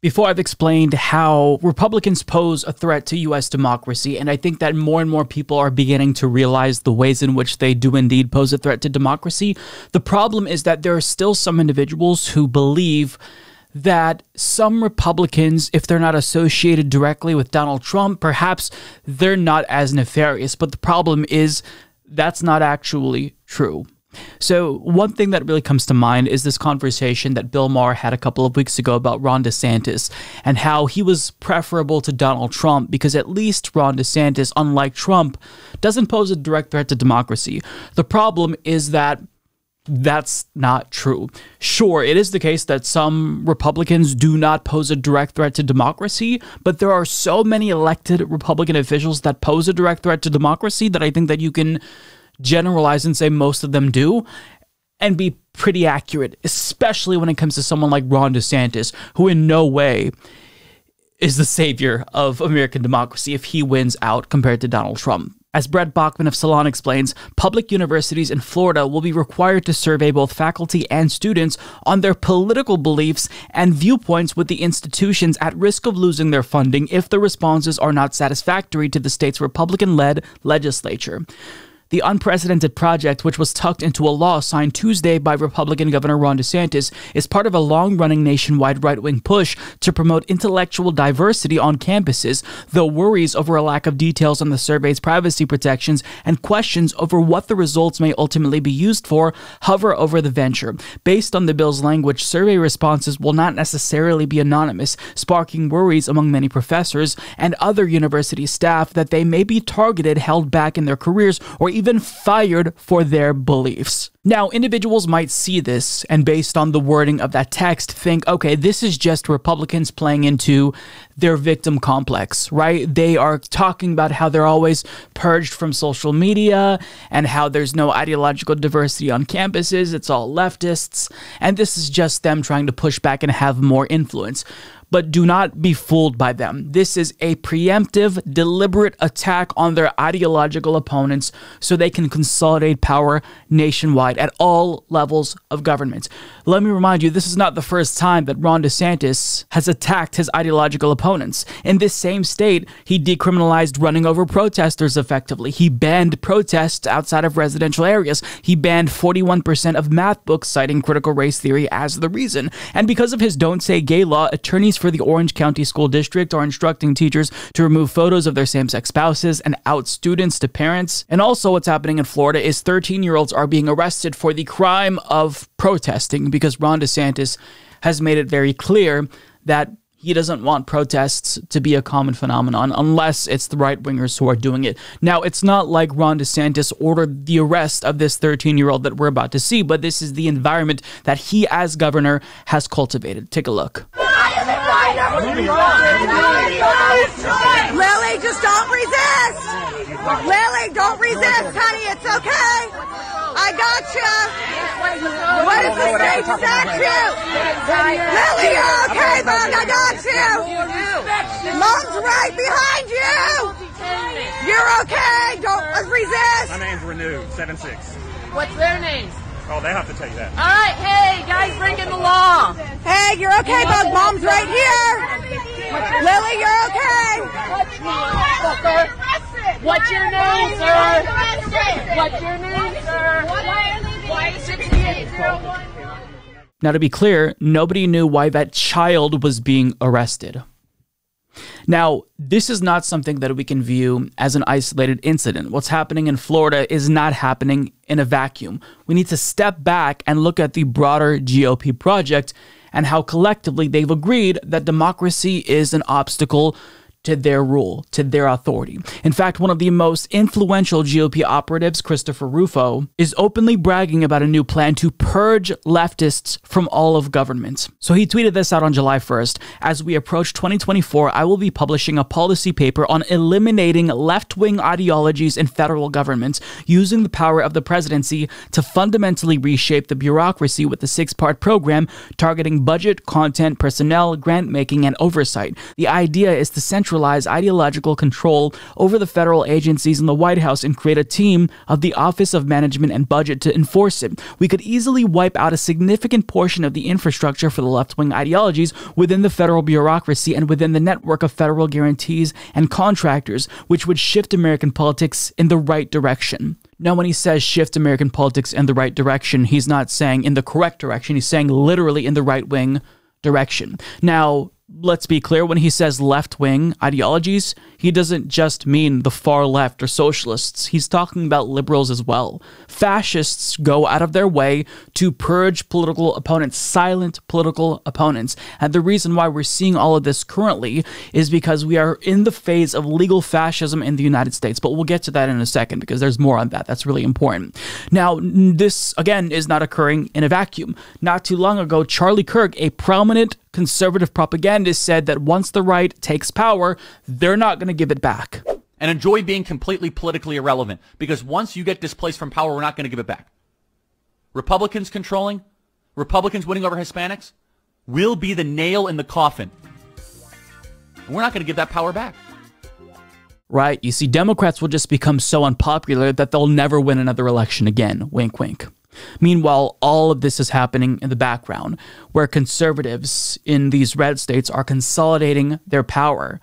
Before I've explained how Republicans pose a threat to U.S. democracy, and I think that more and more people are beginning to realize the ways in which they do indeed pose a threat to democracy, the problem is that there are still some individuals who believe that some Republicans, if they're not associated directly with Donald Trump, perhaps they're not as nefarious. But the problem is that's not actually true. So, one thing that really comes to mind is this conversation that Bill Maher had a couple of weeks ago about Ron DeSantis and how he was preferable to Donald Trump because at least Ron DeSantis, unlike Trump, doesn't pose a direct threat to democracy. The problem is that that's not true. Sure, it is the case that some Republicans do not pose a direct threat to democracy, but there are so many elected Republican officials that pose a direct threat to democracy that I think that you can generalize and say most of them do and be pretty accurate, especially when it comes to someone like Ron DeSantis, who in no way is the savior of American democracy if he wins out compared to Donald Trump. As Brett Bachman of Salon explains, public universities in Florida will be required to survey both faculty and students on their political beliefs and viewpoints with the institutions at risk of losing their funding if the responses are not satisfactory to the state's Republican led legislature. The unprecedented project, which was tucked into a law signed Tuesday by Republican Governor Ron DeSantis, is part of a long running nationwide right wing push to promote intellectual diversity on campuses, though worries over a lack of details on the survey's privacy protections and questions over what the results may ultimately be used for hover over the venture. Based on the bill's language, survey responses will not necessarily be anonymous, sparking worries among many professors and other university staff that they may be targeted, held back in their careers, or even fired for their beliefs. Now, individuals might see this and, based on the wording of that text, think, okay, this is just Republicans playing into their victim complex, right? They are talking about how they're always purged from social media and how there's no ideological diversity on campuses. It's all leftists. And this is just them trying to push back and have more influence but do not be fooled by them. This is a preemptive, deliberate attack on their ideological opponents so they can consolidate power nationwide at all levels of government. Let me remind you, this is not the first time that Ron DeSantis has attacked his ideological opponents. In this same state, he decriminalized running over protesters effectively. He banned protests outside of residential areas. He banned 41% of math books citing critical race theory as the reason. And because of his Don't Say Gay law, attorneys for the Orange County School District are instructing teachers to remove photos of their same sex spouses and out students to parents. And also, what's happening in Florida is 13 year olds are being arrested for the crime of protesting because Ron DeSantis has made it very clear that he doesn't want protests to be a common phenomenon unless it's the right wingers who are doing it. Now, it's not like Ron DeSantis ordered the arrest of this 13 year old that we're about to see, but this is the environment that he, as governor, has cultivated. Take a look. Lily, just don't resist. Lily, don't resist, honey. It's okay. I got you. What is the state statute? Lily, you're okay, bud. I got you. Mom's right behind you. You're okay. Don't resist. My name's Renew, 7-6. What's their names? Oh, they have to tell you that. All right, hey, guys, breaking the law. Hey, you're okay, bud. Mom's right here. Lily, you're okay. What's your name, sir? What's your name, sir? Why is it 6801? Now, to be clear, nobody knew why that child was being arrested. Now, this is not something that we can view as an isolated incident. What's happening in Florida is not happening in a vacuum. We need to step back and look at the broader GOP project and how collectively they've agreed that democracy is an obstacle to their rule, to their authority. In fact, one of the most influential GOP operatives, Christopher Rufo, is openly bragging about a new plan to purge leftists from all of government. So he tweeted this out on July 1st. As we approach 2024, I will be publishing a policy paper on eliminating left wing ideologies in federal government, using the power of the presidency to fundamentally reshape the bureaucracy with a six part program targeting budget, content, personnel, grant making, and oversight. The idea is to centralize centralize ideological control over the federal agencies in the White House and create a team of the Office of Management and Budget to enforce it. We could easily wipe out a significant portion of the infrastructure for the left wing ideologies within the federal bureaucracy and within the network of federal guarantees and contractors, which would shift American politics in the right direction. Now, when he says shift American politics in the right direction, he's not saying in the correct direction. He's saying literally in the right wing direction. Now, let's be clear when he says left wing ideologies, he doesn't just mean the far left or socialists. He's talking about liberals as well. Fascists go out of their way to purge political opponents, silent political opponents. And the reason why we're seeing all of this currently is because we are in the phase of legal fascism in the United States. But we'll get to that in a second because there's more on that. That's really important. Now, this, again, is not occurring in a vacuum. Not too long ago, Charlie Kirk, a prominent conservative propagandists said that once the right takes power, they're not going to give it back. And enjoy being completely politically irrelevant because once you get displaced from power, we're not going to give it back. Republicans controlling, Republicans winning over Hispanics will be the nail in the coffin. And we're not going to give that power back. Right. You see, Democrats will just become so unpopular that they'll never win another election again. Wink, wink. Meanwhile, all of this is happening in the background, where conservatives in these red states are consolidating their power.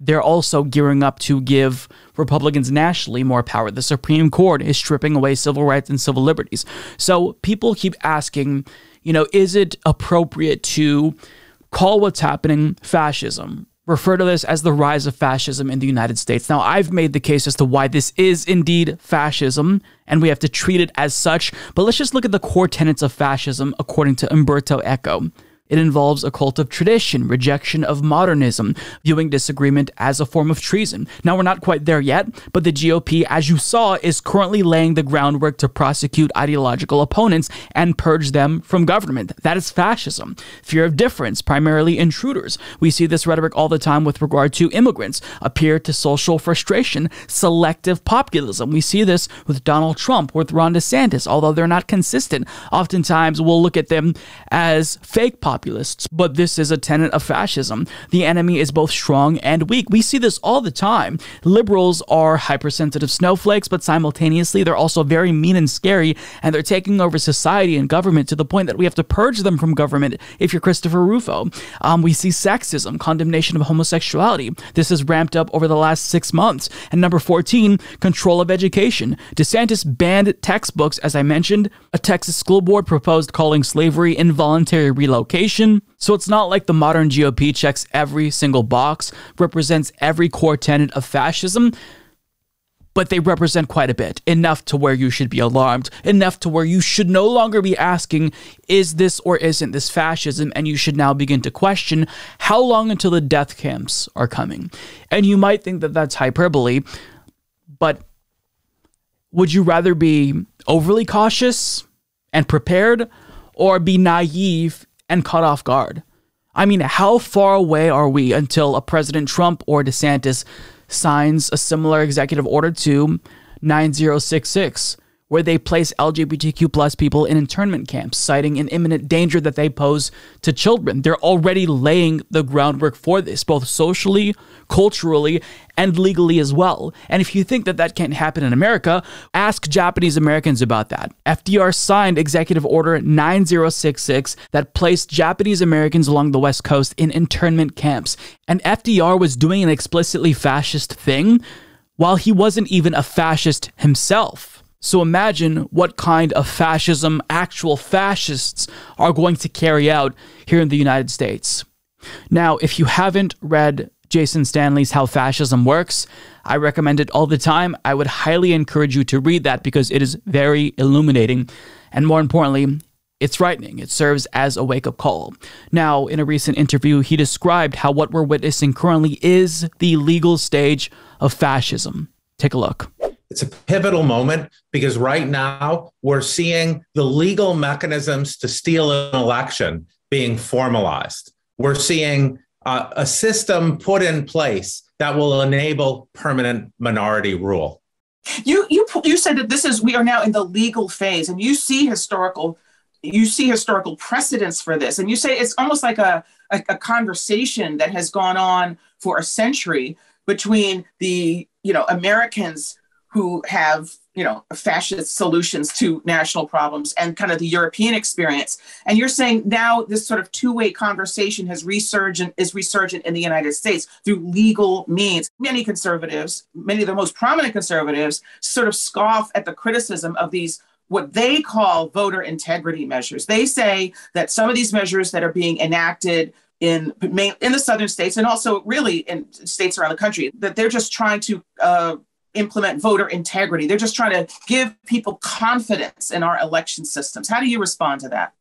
They're also gearing up to give Republicans nationally more power. The Supreme Court is stripping away civil rights and civil liberties. So people keep asking, you know, is it appropriate to call what's happening fascism? Refer to this as the rise of fascism in the United States. Now, I've made the case as to why this is indeed fascism, and we have to treat it as such, but let's just look at the core tenets of fascism according to Umberto Eco. It involves a cult of tradition, rejection of modernism, viewing disagreement as a form of treason. Now, we're not quite there yet, but the GOP, as you saw, is currently laying the groundwork to prosecute ideological opponents and purge them from government. That is fascism. Fear of difference, primarily intruders. We see this rhetoric all the time with regard to immigrants, appear to social frustration, selective populism. We see this with Donald Trump, with Ron DeSantis, although they're not consistent. Oftentimes, we'll look at them as fake populists populists, but this is a tenet of fascism. The enemy is both strong and weak. We see this all the time. Liberals are hypersensitive snowflakes, but simultaneously they're also very mean and scary, and they're taking over society and government to the point that we have to purge them from government if you're Christopher Rufo. Um, we see sexism, condemnation of homosexuality. This has ramped up over the last six months. And number 14, control of education. DeSantis banned textbooks, as I mentioned. A Texas school board proposed calling slavery involuntary relocation so it's not like the modern GOP checks every single box, represents every core tenet of fascism, but they represent quite a bit, enough to where you should be alarmed, enough to where you should no longer be asking, is this or isn't this fascism? And you should now begin to question how long until the death camps are coming. And you might think that that's hyperbole, but would you rather be overly cautious and prepared or be naive and caught off guard. I mean, how far away are we until a President Trump or DeSantis signs a similar executive order to 9066? Where they place LGBTQ plus people in internment camps, citing an imminent danger that they pose to children. They're already laying the groundwork for this, both socially, culturally, and legally as well. And if you think that that can't happen in America, ask Japanese Americans about that. FDR signed Executive Order 9066 that placed Japanese Americans along the West Coast in internment camps. And FDR was doing an explicitly fascist thing while he wasn't even a fascist himself. So imagine what kind of fascism actual fascists are going to carry out here in the United States. Now, if you haven't read Jason Stanley's How Fascism Works, I recommend it all the time. I would highly encourage you to read that because it is very illuminating. And more importantly, it's frightening. It serves as a wake up call. Now, in a recent interview, he described how what we're witnessing currently is the legal stage of fascism. Take a look. It's a pivotal moment because right now we're seeing the legal mechanisms to steal an election being formalized. We're seeing uh, a system put in place that will enable permanent minority rule. You you you said that this is we are now in the legal phase, and you see historical you see historical precedents for this, and you say it's almost like a a, a conversation that has gone on for a century between the you know Americans who have you know fascist solutions to national problems and kind of the European experience. And you're saying now this sort of two-way conversation has resurgent is resurgent in the United States through legal means. Many conservatives, many of the most prominent conservatives, sort of scoff at the criticism of these what they call voter integrity measures. They say that some of these measures that are being enacted in in the southern states and also really in states around the country that they're just trying to uh, implement voter integrity. They're just trying to give people confidence in our election systems. How do you respond to that?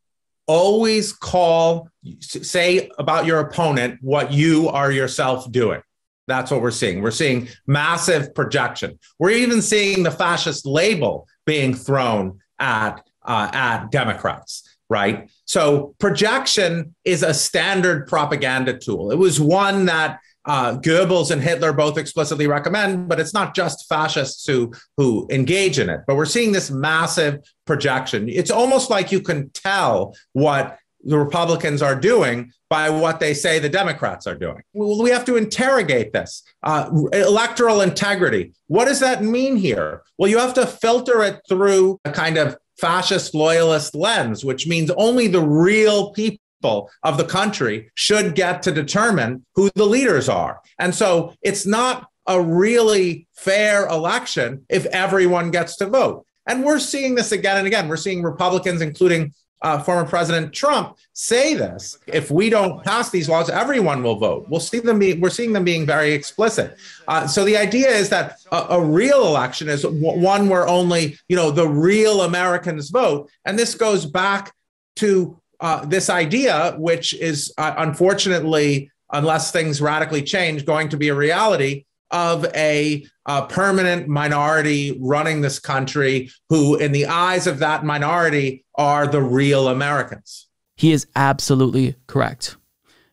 Always call, say about your opponent what you are yourself doing. That's what we're seeing. We're seeing massive projection. We're even seeing the fascist label being thrown at uh, at Democrats, right? So projection is a standard propaganda tool. It was one that uh, Goebbels and Hitler both explicitly recommend, but it's not just fascists who who engage in it. But we're seeing this massive projection. It's almost like you can tell what the Republicans are doing by what they say the Democrats are doing. Well, we have to interrogate this. Uh, electoral integrity. What does that mean here? Well, you have to filter it through a kind of fascist loyalist lens, which means only the real people people of the country should get to determine who the leaders are. And so it's not a really fair election if everyone gets to vote. And we're seeing this again and again. We're seeing Republicans, including uh, former President Trump, say this: if we don't pass these laws, everyone will vote. We'll see them be. We're seeing them being very explicit. Uh, so the idea is that a, a real election is w- one where only you know the real Americans vote, and this goes back to uh, this idea, which is uh, unfortunately, unless things radically change, going to be a reality of a, a, permanent minority running this country who, in the eyes of that minority, are the real Americans. He is absolutely correct.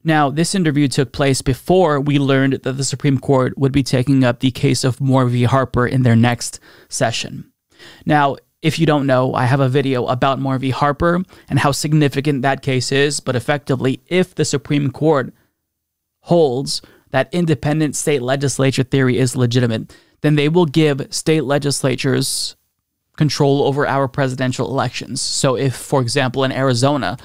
Now, this interview took place before we learned that the Supreme Court would be taking up the case of Moore v. Harper in their next session. Now, if you don't know, I have a video about v. Harper and how significant that case is. But effectively, if the Supreme Court holds that independent state legislature theory is legitimate, then they will give state legislatures control over our presidential elections. So, if, for example, in Arizona,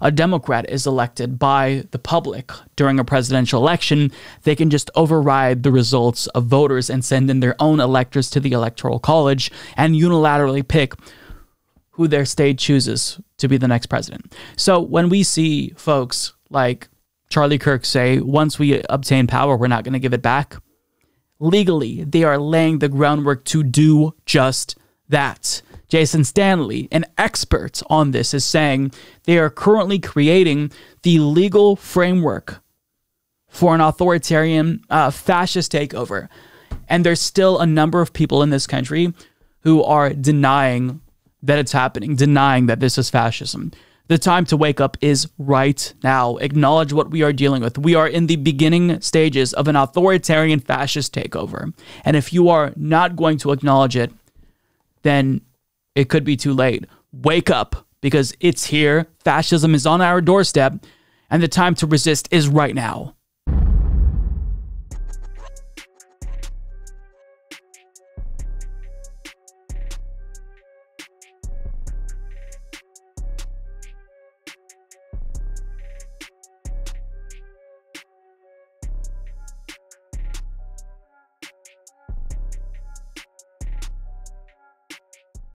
a Democrat is elected by the public during a presidential election, they can just override the results of voters and send in their own electors to the Electoral College and unilaterally pick who their state chooses to be the next president. So, when we see folks like Charlie Kirk say, once we obtain power, we're not going to give it back. Legally, they are laying the groundwork to do just that. Jason Stanley, an expert on this, is saying they are currently creating the legal framework for an authoritarian uh, fascist takeover. And there's still a number of people in this country who are denying that it's happening, denying that this is fascism. The time to wake up is right now. Acknowledge what we are dealing with. We are in the beginning stages of an authoritarian fascist takeover. And if you are not going to acknowledge it, then it could be too late. Wake up because it's here. Fascism is on our doorstep, and the time to resist is right now.